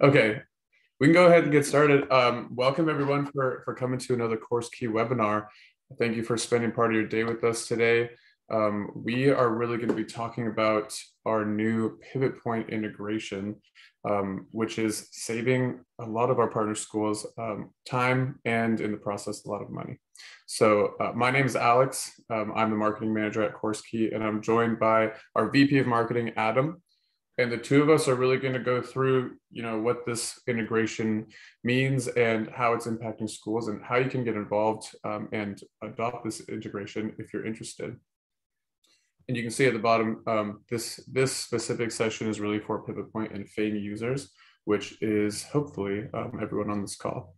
Okay, we can go ahead and get started. Um, welcome everyone for, for coming to another CourseKey webinar. Thank you for spending part of your day with us today. Um, we are really going to be talking about our new pivot point integration, um, which is saving a lot of our partner schools um, time and in the process, a lot of money. So uh, my name is Alex. Um, I'm the marketing manager at CourseKey, and I'm joined by our VP of marketing, Adam, and the two of us are really going to go through you know what this integration means and how it's impacting schools and how you can get involved um, and adopt this integration if you're interested. And you can see at the bottom um, this this specific session is really for pivot point and fame users which is hopefully um, everyone on this call.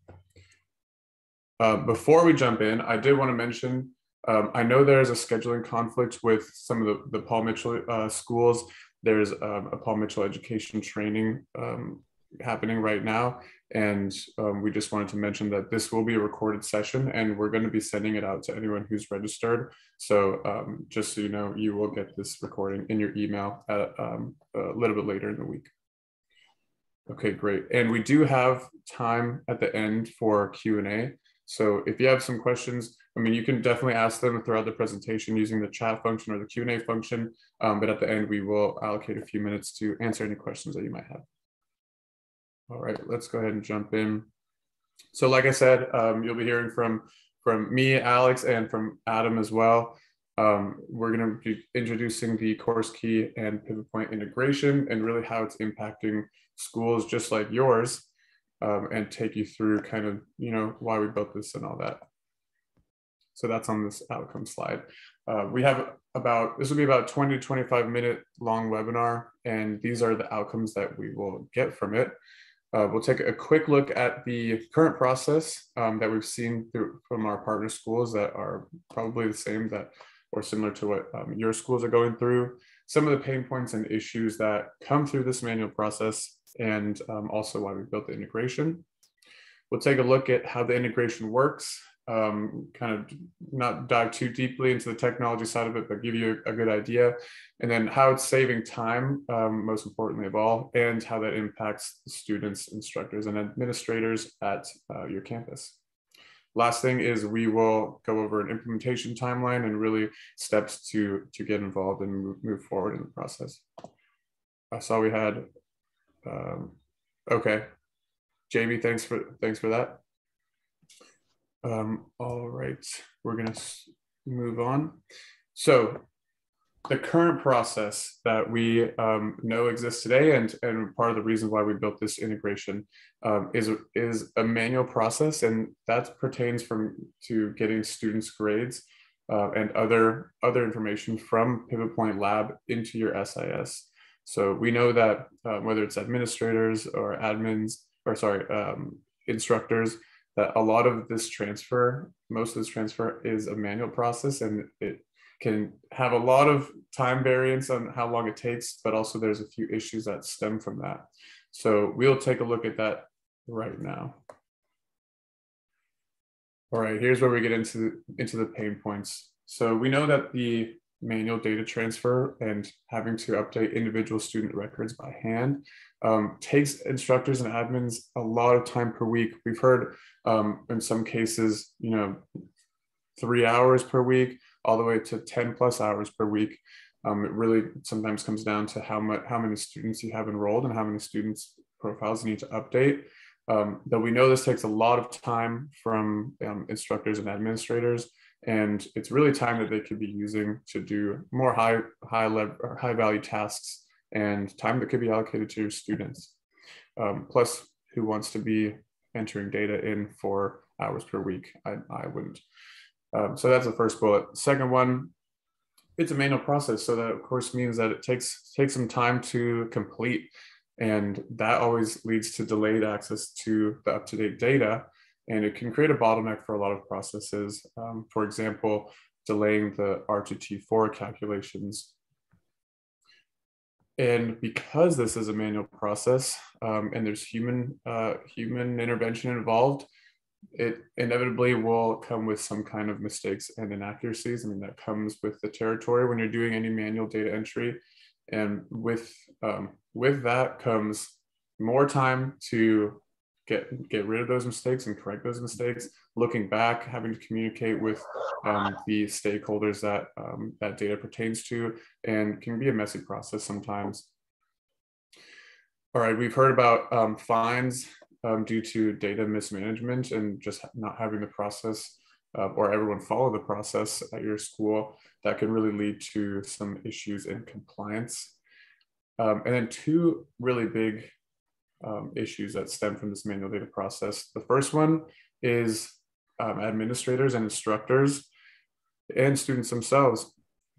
Uh, before we jump in i did want to mention um, I know there's a scheduling conflict with some of the, the Paul Mitchell uh, schools there's um, a Paul Mitchell education training um, happening right now. And um, we just wanted to mention that this will be a recorded session and we're going to be sending it out to anyone who's registered. So um, just so you know, you will get this recording in your email at, um, a little bit later in the week. Okay, great. And we do have time at the end for Q&A. So if you have some questions, I mean, you can definitely ask them throughout the presentation using the chat function or the Q&A function, um, but at the end, we will allocate a few minutes to answer any questions that you might have. All right, let's go ahead and jump in. So like I said, um, you'll be hearing from, from me, Alex, and from Adam as well. Um, we're going to be introducing the CourseKey and pivot point integration and really how it's impacting schools just like yours um, and take you through kind of, you know, why we built this and all that. So that's on this outcome slide. Uh, we have about, this will be about 20 to 25 minute long webinar, and these are the outcomes that we will get from it. Uh, we'll take a quick look at the current process um, that we've seen through, from our partner schools that are probably the same that or similar to what um, your schools are going through, some of the pain points and issues that come through this manual process, and um, also why we built the integration. We'll take a look at how the integration works, um, kind of not dive too deeply into the technology side of it, but give you a, a good idea. And then how it's saving time, um, most importantly of all, and how that impacts students, instructors, and administrators at uh, your campus. Last thing is we will go over an implementation timeline and really steps to, to get involved and move, move forward in the process. I saw we had, um, okay. Jamie, thanks for, thanks for that. Um, all right, we're going to move on. So the current process that we um, know exists today and, and part of the reason why we built this integration um, is, is a manual process and that pertains from to getting students grades uh, and other, other information from Pivot Point Lab into your SIS. So we know that uh, whether it's administrators or admins, or sorry, um, instructors, that a lot of this transfer, most of this transfer is a manual process and it can have a lot of time variance on how long it takes, but also there's a few issues that stem from that. So we'll take a look at that right now. All right, here's where we get into, into the pain points. So we know that the manual data transfer and having to update individual student records by hand um, takes instructors and admins a lot of time per week. We've heard um, in some cases, you know, three hours per week, all the way to 10 plus hours per week. Um, it really sometimes comes down to how much, how many students you have enrolled and how many students profiles you need to update. Um, though we know this takes a lot of time from um, instructors and administrators, and it's really time that they could be using to do more high high level high value tasks and time that could be allocated to students. Um, plus, who wants to be entering data in for hours per week? I, I wouldn't. Um, so that's the first bullet. Second one, it's a manual process. So that of course means that it takes takes some time to complete. And that always leads to delayed access to the up-to-date data. And it can create a bottleneck for a lot of processes. Um, for example, delaying the R2T4 calculations and because this is a manual process um, and there's human uh, human intervention involved, it inevitably will come with some kind of mistakes and inaccuracies. I mean, that comes with the territory when you're doing any manual data entry. And with um, with that comes more time to get get rid of those mistakes and correct those mistakes. Looking back, having to communicate with um, the stakeholders that um, that data pertains to, and can be a messy process sometimes. All right, we've heard about um, fines um, due to data mismanagement and just not having the process uh, or everyone follow the process at your school. That can really lead to some issues in compliance. Um, and then two really big um, issues that stem from this manual data process. The first one is um, administrators and instructors and students themselves.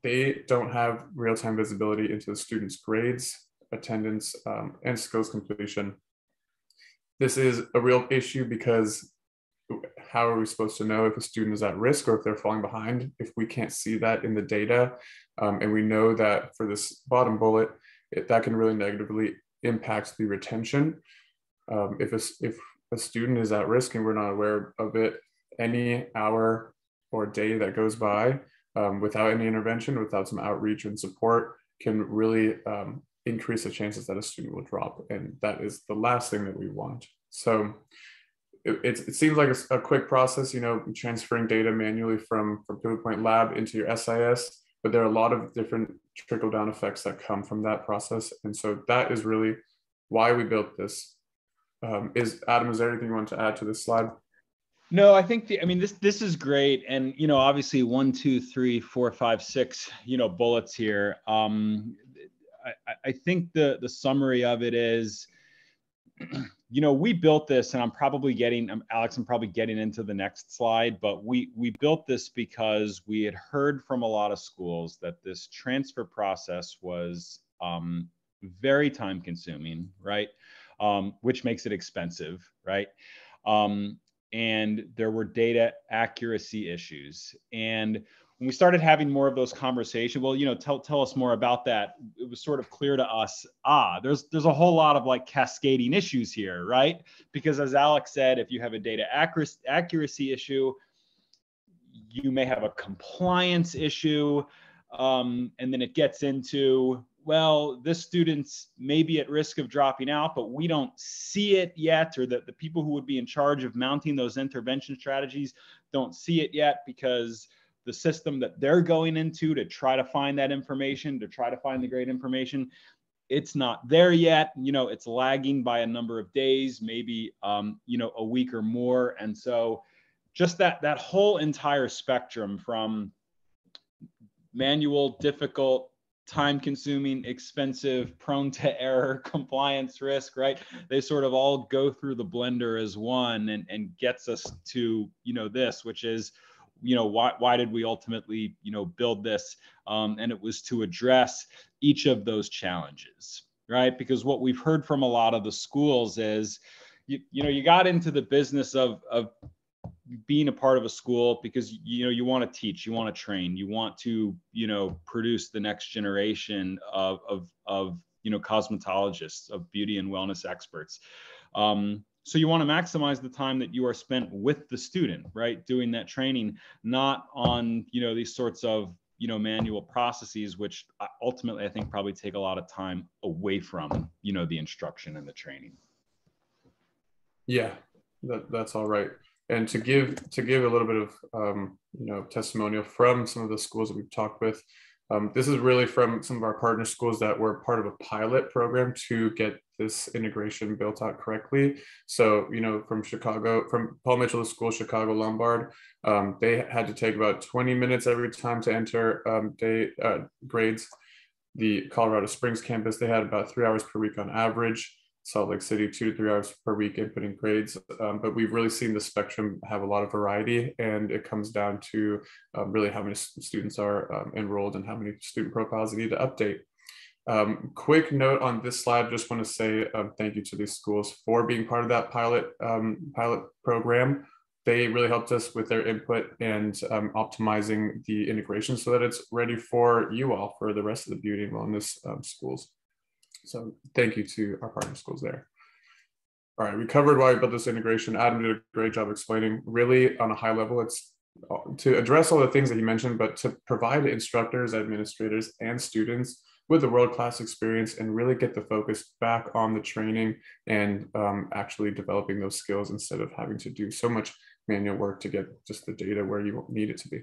They don't have real-time visibility into the students' grades, attendance, um, and skills completion. This is a real issue because how are we supposed to know if a student is at risk or if they're falling behind if we can't see that in the data? Um, and we know that for this bottom bullet, it, that can really negatively impact the retention. Um, if, a, if a student is at risk and we're not aware of it, any hour or day that goes by um, without any intervention, without some outreach and support, can really um, increase the chances that a student will drop. And that is the last thing that we want. So it, it, it seems like a, a, quick process, you know, transferring data manually from, from Pivot Point Lab into your SIS, but there are a lot of different trickle down effects that come from that process. And so that is really why we built this. Um, is Adam, is there anything you want to add to this slide? No, I think the, I mean this this is great, and you know obviously one, two, three, four, five, six, you know bullets here. Um, I, I think the the summary of it is, you know, we built this, and I'm probably getting um, Alex. I'm probably getting into the next slide, but we we built this because we had heard from a lot of schools that this transfer process was um, very time consuming, right? Um, which makes it expensive, right? Um, and there were data accuracy issues. And when we started having more of those conversations, well, you know, tell tell us more about that. It was sort of clear to us, ah, there's there's a whole lot of like cascading issues here, right? Because as Alex said, if you have a data accuracy accuracy issue, you may have a compliance issue, um, and then it gets into well, this student's maybe at risk of dropping out, but we don't see it yet, or that the people who would be in charge of mounting those intervention strategies don't see it yet because the system that they're going into to try to find that information, to try to find the great information, it's not there yet. You know, it's lagging by a number of days, maybe um, you know a week or more, and so just that that whole entire spectrum from manual, difficult, time consuming, expensive, prone to error, compliance risk, right? They sort of all go through the blender as one and, and gets us to, you know, this, which is, you know, why, why did we ultimately, you know, build this? Um, and it was to address each of those challenges, right? Because what we've heard from a lot of the schools is, you, you know, you got into the business of, of being a part of a school because you know you want to teach you want to train you want to you know produce the next generation of of, of you know cosmetologists of beauty and wellness experts um, so you want to maximize the time that you are spent with the student right? Doing that training not on you know these sorts of you know manual processes which ultimately i think probably take a lot of time away from you know the instruction and the training. Yeah that, that's all right. And to give to give a little bit of um, you know testimonial from some of the schools that we've talked with um, this is really from some of our partner schools that were part of a pilot program to get this integration built out correctly. So, you know, from Chicago, from Paul Mitchell School, Chicago Lombard, um, they had to take about 20 minutes every time to enter um, day uh, grades. The Colorado Springs campus, they had about three hours per week on average. Salt Lake City, two to three hours per week inputting grades. Um, but we've really seen the spectrum have a lot of variety, and it comes down to um, really how many students are um, enrolled and how many student profiles they need to update. Um, quick note on this slide, just want to say um, thank you to these schools for being part of that pilot um, pilot program. They really helped us with their input and optimizing the integration so that it's ready for you all for the rest of the beauty and wellness schools. So thank you to our partner schools there. All right, we covered why we built this integration. Adam did a great job explaining. Really, on a high level, it's to address all the things that he mentioned, but to provide instructors, administrators, and students with a world-class experience and really get the focus back on the training and um, actually developing those skills instead of having to do so much manual work to get just the data where you need it to be.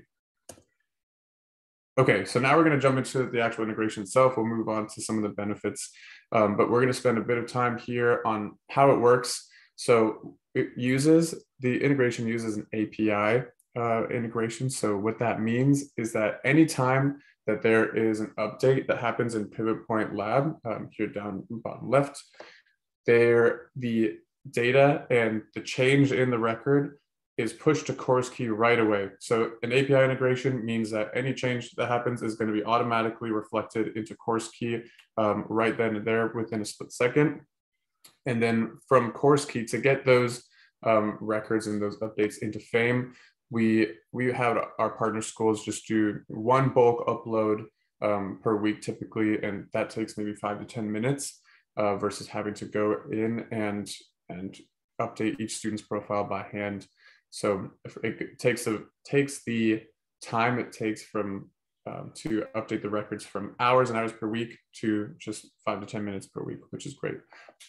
Okay, so now we're going to jump into the actual integration itself. We'll move on to some of the benefits, um, but we're going to spend a bit of time here on how it works. So it uses, the integration uses an API uh, integration. So what that means is that anytime that there is an update that happens in Pivot Point Lab, um, here down bottom left, there the data and the change in the record is pushed to CourseKey right away. So an API integration means that any change that happens is going to be automatically reflected into CourseKey um, right then and there within a split second. And then from CourseKey to get those um, records and those updates into FAME, we we have our partner schools just do one bulk upload um, per week typically, and that takes maybe five to ten minutes uh, versus having to go in and and update each student's profile by hand. So it takes the takes the time it takes from um, to update the records from hours and hours per week to just five to 10 minutes per week, which is great.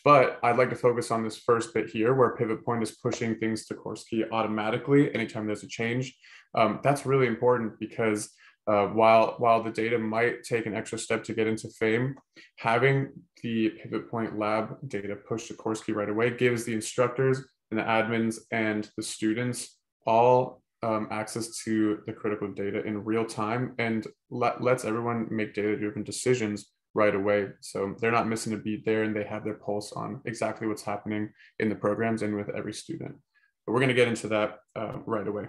But I'd like to focus on this first bit here where Pivot Point is pushing things to CourseKey automatically anytime there's a change. Um, that's really important because uh, while, while the data might take an extra step to get into FAME, having the Pivot Point lab data pushed to CourseKey right away gives the instructors and the admins and the students all um, access to the critical data in real time and let, lets everyone make data driven decisions right away. So they're not missing a beat there and they have their pulse on exactly what's happening in the programs and with every student. But we're going to get into that uh, right away.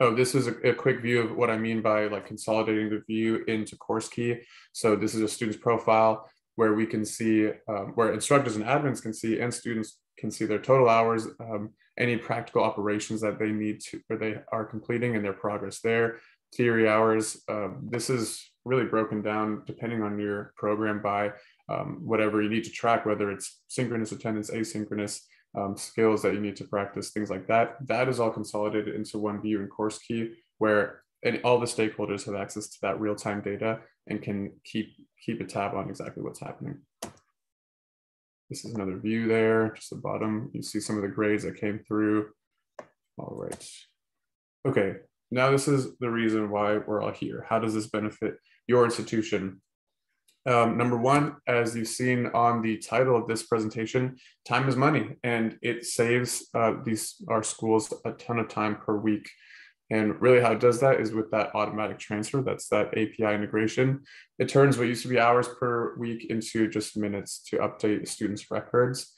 Oh, this is a, a, quick view of what I mean by like consolidating the view into CourseKey. So this is a student's profile where we can see, um, where instructors and admins can see and students can see their total hours, um, any practical operations that they need to or they are completing and their progress there. Theory hours. Um, this is really broken down depending on your program by um, whatever you need to track, whether it's synchronous attendance, asynchronous um, skills that you need to practice, things like that. That is all consolidated into one view in CourseKey where and all the stakeholders have access to that real-time data and can keep keep a tab on exactly what's happening. This is another view there, just the bottom. You see some of the grades that came through. All right. Okay, now this is the reason why we're all here. How does this benefit your institution? Um, number one, as you've seen on the title of this presentation, time is money, and it saves uh, these our schools a ton of time per week. And really how it does that is with that automatic transfer, that's that API integration. It turns what used to be hours per week into just minutes to update students' records.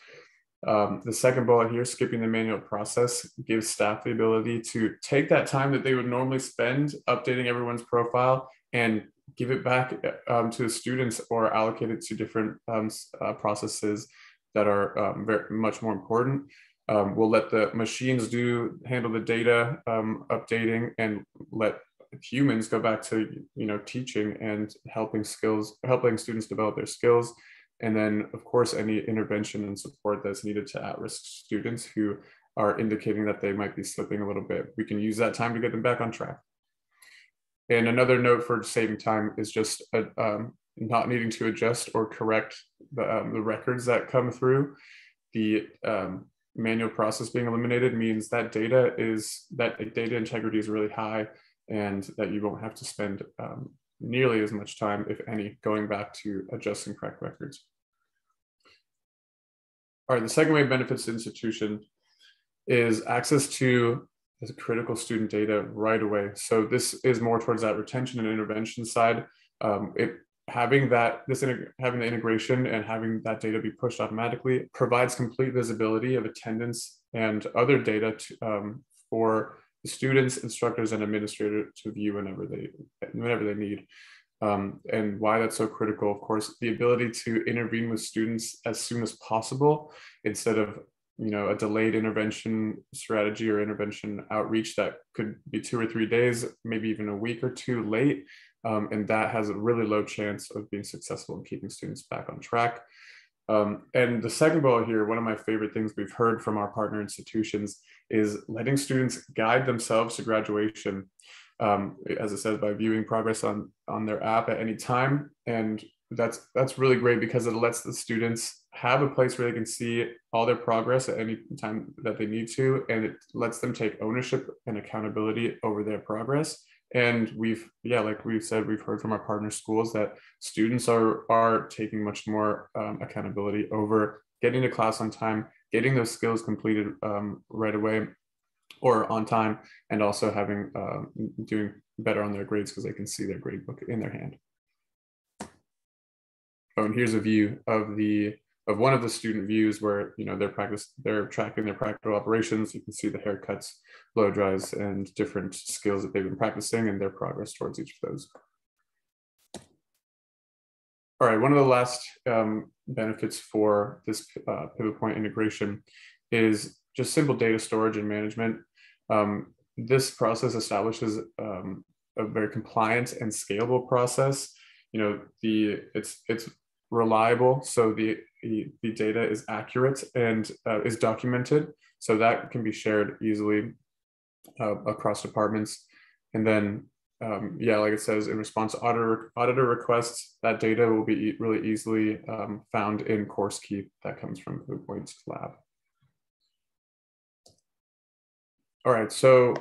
Um, the second bullet here, skipping the manual process, gives staff the ability to take that time that they would normally spend updating everyone's profile and give it back um, to the students or allocate it to different um, uh, processes that are um, very much more important. Um, we'll let the machines do handle the data um, updating and let humans go back to you know teaching and helping skills helping students develop their skills. And then of course any intervention and support that's needed to at-risk students who are indicating that they might be slipping a little bit. We can use that time to get them back on track. And another note for saving time is just a, um, not needing to adjust or correct the, um, the records that come through. The um, manual process being eliminated means that data is that data integrity is really high and that you won't have to spend um, nearly as much time, if any, going back to adjusting correct records. All right, the second way benefits institution is access to the critical student data right away. So this is more towards that retention and intervention side. Um, it having that this having the integration and having that data be pushed automatically provides complete visibility of attendance and other data to, um, for the students, instructors, and administrators to view whenever they whenever they need. Um, and why that's so critical, of course, the ability to intervene with students as soon as possible instead of you know a delayed intervention strategy or intervention outreach that could be two or three days, maybe even a week or two late um, and that has a really low chance of being successful in keeping students back on track. Um, and the second bullet here, one of my favorite things we've heard from our partner institutions is letting students guide themselves to graduation. um, as it says, by viewing progress on on their app at any time. And that's that's really great because it lets the students have a place where they can see all their progress at any time that they need to, and it lets them take ownership and accountability over their progress. And we've, yeah, like we've said, we've heard from our partner schools that students are are taking much more um, accountability over getting to class on time, getting those skills completed um, right away or on time, and also having uh, doing better on their grades because they can see their grade book in their hand. Oh, and here's a view of the of one of the student views where you know they're practice they're tracking their practical operations. You can see the haircuts, blow dries, and different skills that they've been practicing and their progress towards each of those. All right, one of the last um, benefits for this uh, pivot point integration is just simple data storage and management. Um, this process establishes um, a very compliant and scalable process. You know, the it's it's reliable, so the the, the data is accurate and uh, is documented, so that can be shared easily uh, across departments. And then, um, yeah, like it says, in response to auditor auditor requests, that data will be really easily um, found in CourseKey that comes from Points Lab. All right, so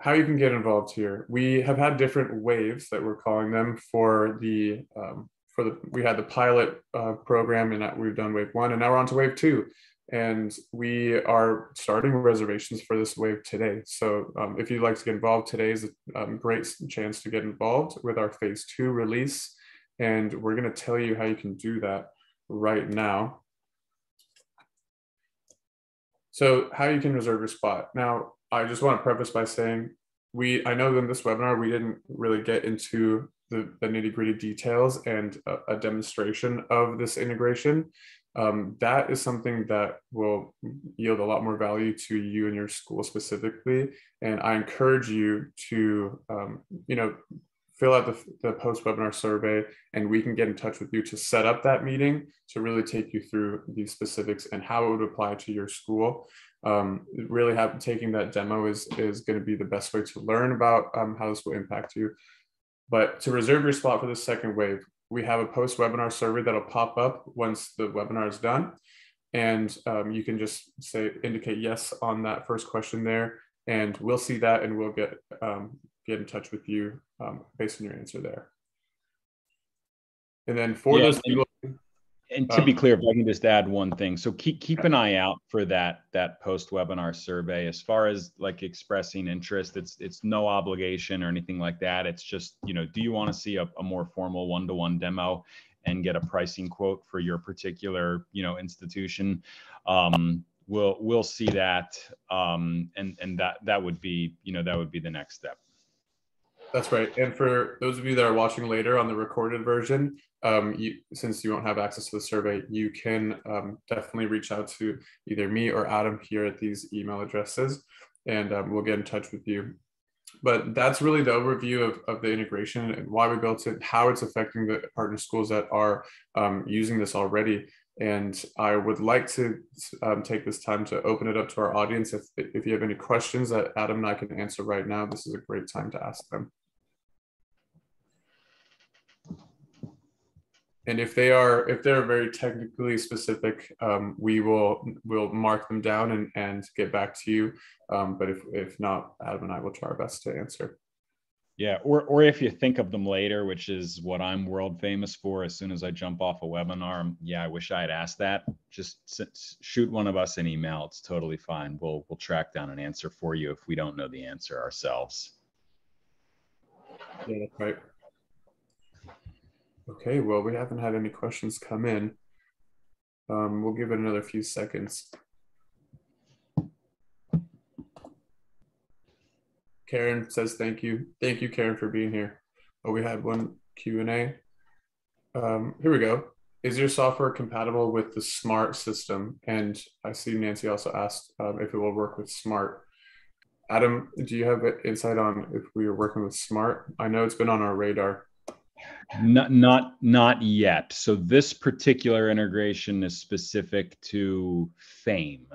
how you can get involved here. We have had different waves that we're calling them for the um, for the we had the pilot uh, program and we've done wave one and now we're on to wave two and we are starting reservations for this wave today. So um, if you'd like to get involved, today is a um, great chance to get involved with our phase two release. And we're gonna tell you how you can do that right now. So how you can reserve your spot. Now, I just want to preface by saying we, I know in this webinar, we didn't really get into the, the nitty gritty details and a, a, demonstration of this integration. Um, that is something that will yield a lot more value to you and your school specifically. And I encourage you to, um, you know, fill out the, the post webinar survey and we can get in touch with you to set up that meeting to really take you through these specifics and how it would apply to your school. Um, really have taking that demo is, is going to be the best way to learn about um, how this will impact you. But to reserve your spot for the second wave, we have a post webinar survey that'll pop up once the webinar is done. And um, you can just say, indicate yes on that first question there. And we'll see that and we'll get um, get in touch with you um, based on your answer there. And then for yeah, those people, and to be um, clear, if I can just add one thing, so keep keep an eye out for that that post webinar survey. As far as like expressing interest, it's it's no obligation or anything like that. It's just you know, do you want to see a, a more formal one to one demo and get a pricing quote for your particular you know institution? Um, we'll we'll see that, um, and and that that would be you know that would be the next step. That's right. And for those of you that are watching later on the recorded version, um, you, since you won't have access to the survey, you can um, definitely reach out to either me or Adam here at these email addresses, and um, we'll get in touch with you. But that's really the overview of, of the integration and why we built it, how it's affecting the partner schools that are um, using this already. And I would like to um, take this time to open it up to our audience. If, if you have any questions that Adam and I can answer right now, this is a great time to ask them. And if they are if they're very technically specific um, we will will mark them down and, and get back to you. Um, but if if not adam and i will try our best to answer. Yeah or or if you think of them later which is what i'm world famous for as soon as i jump off a webinar yeah i wish i had asked that. Just shoot one of us an email. It's totally fine. We'll we'll track down an answer for you if we don't know the answer ourselves. Yeah that's right Okay, well, we haven't had any questions come in. Um, we'll give it another few seconds. Karen says thank you. Thank you, Karen, for being here. Oh, we had one Q&A. Um, here we go. Is your software compatible with the SMART system? And I see Nancy also asked um, if it will work with SMART. Adam, do you have insight on if we are working with SMART? I know it's been on our radar. Not not not yet. So this particular integration is specific to Fame.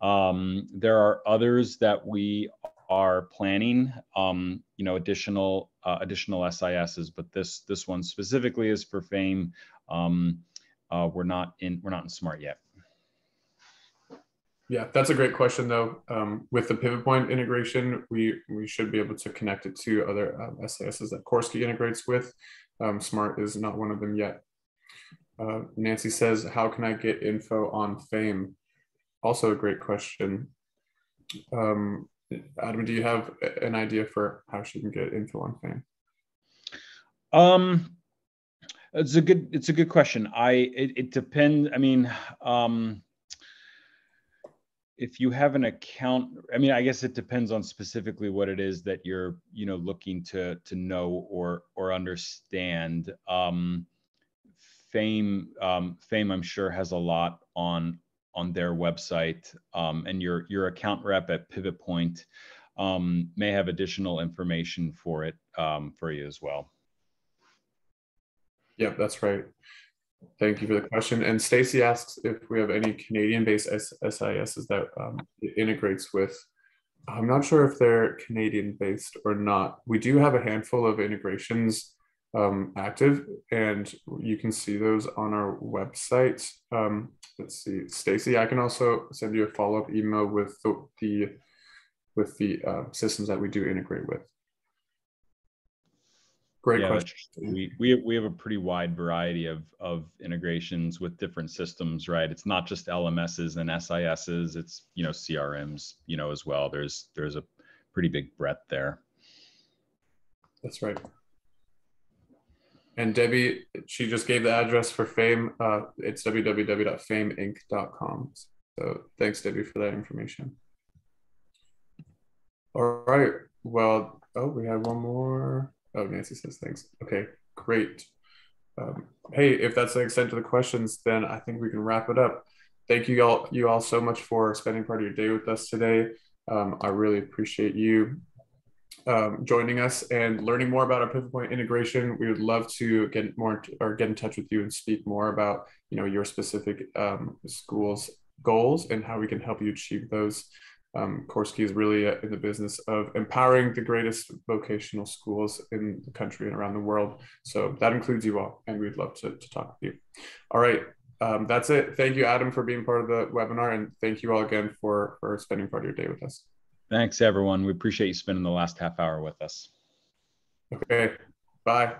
Um, there are others that we are planning, um, you know, additional uh, additional SISs, but this this one specifically is for Fame. Um, uh, we're not in we're not in Smart yet. Yeah, that's a great question though. Um, with the pivot point integration, we we should be able to connect it to other um, SISs that CourseKey integrates with. Um, Smart is not one of them yet. Uh, Nancy says, "How can I get info on Fame?" Also a great question. Um, Adam, do you have an idea for how she can get info on Fame? Um, it's a good it's a good question. I it, it depends. I mean, um, if you have an account, I mean, I guess it depends on specifically what it is that you're you know looking to to know or or understand. Um, Fame um, Fame, I'm sure has a lot on on their website, um, and your your account rep at Pivot Point um, may have additional information for it um, for you as well. Yeah, that's right. Thank you for the question. And Stacy asks if we have any Canadian-based SISs that um, integrates with. I'm not sure if they're Canadian-based or not. We do have a handful of integrations um, active, and you can see those on our website. Um, let's see, Stacy. I can also send you a follow-up email with the, the with the uh, systems that we do integrate with. Great yeah, question. We, we, we have a pretty wide variety of, of integrations with different systems, right? It's not just LMSs and SISs, it's, you know, CRMs, you know, as well. There's, there's a pretty big breadth there. That's right. And Debbie, she just gave the address for Fame. Uh, it's www.fameinc.com. So thanks, Debbie, for that information. All right. Well, oh, we have one more. Oh, Nancy says thanks. Okay, great. Um, hey, if that's the extent of the questions, then I think we can wrap it up. Thank you all, you all so much for spending part of your day with us today. Um, I really appreciate you um, joining us and learning more about our pivot point integration. We would love to get more or get in touch with you and speak more about you know your specific um, schools goals and how we can help you achieve those um, CourseKey is really uh, in the business of empowering the greatest vocational schools in the country and around the world. So that includes you all, and we'd love to, to talk with you. All right, um, that's it. Thank you, Adam, for being part of the webinar, and thank you all again for, for spending part of your day with us. Thanks, everyone. We appreciate you spending the last half hour with us. Okay, bye.